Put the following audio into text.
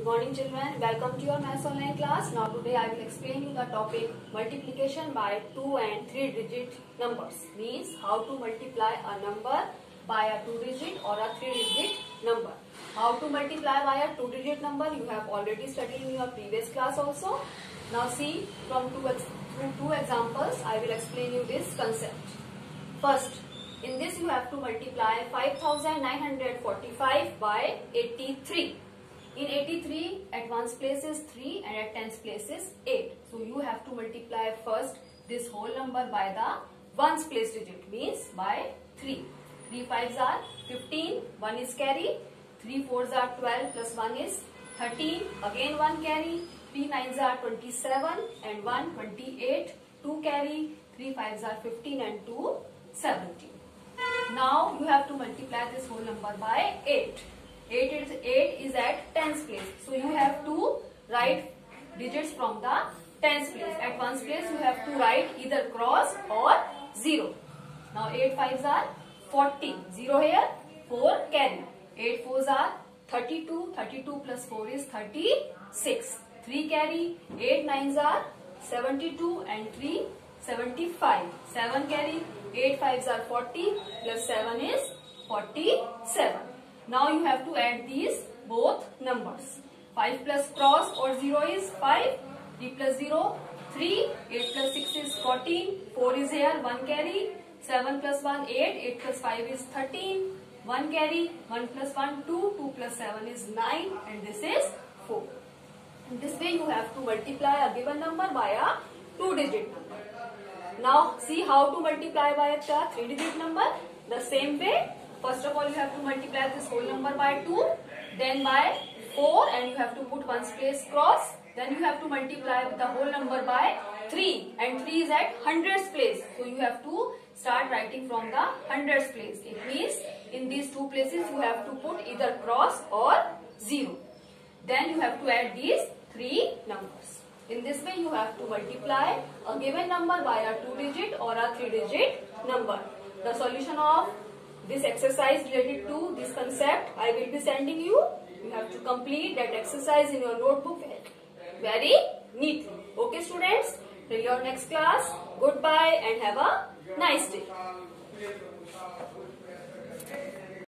Good morning children welcome to your maths online class now today I will explain you the topic multiplication by two and three digit numbers means how to multiply a number by a two digit और a three digit number how to multiply by a two digit number you have already study in your previous class also now see from two through two examples I will explain you this concept first in this you have to multiply five thousand nine hundred forty five by eighty three In 83 at ones place is 3 and at tens place is 8. So you have to multiply first this whole number by the ones place digit means by 3. 3 fives are 15, 1 is carry, 3 fours are 12 plus 1 is 13, again 1 carry, 3 nines are 27 and 1 28, 2 carry, 3 fives are 15 and 2 17. Now you have to multiply this whole number by 8. 8 is, 8 is at tens place. So you have to write digits from the tens place. At ones place you have to write either cross or 0. Now 8 fives are 40. 0 here, 4 carry. 8 fours are 32. 32 plus 4 is 36. 3 carry. 8 nines are 72 and 3 75. 7 carry. 8 fives are 40 plus 7 is 47. Now you have to add these both numbers. 5 plus cross or 0 is 5. 3 plus 0 3. 8 plus 6 is 14. 4 is here 1 carry. 7 plus 1 8. 8 plus 5 is 13. 1 carry. 1 plus 1 2. 2 plus 7 is 9 and this is 4. In this way you have to multiply a given number by a 2 digit number. Now see how to multiply by a 3 digit number. The same way, first of all you have to multiply this whole number by 2, then by 4 and you have to put ones place cross. Then you have to multiply the whole number by 3 and 3 is at hundreds place. So you have to start writing from the hundreds place. It means in these two places you have to put either cross or 0. Then you have to add these three numbers. In this way, you have to multiply a given number by a 2 digit or a 3 digit number. The solution of this exercise related to this concept I will be sending you. You have to complete that exercise in your notebook very neatly. Okay students, till your next class, goodbye and have a nice day.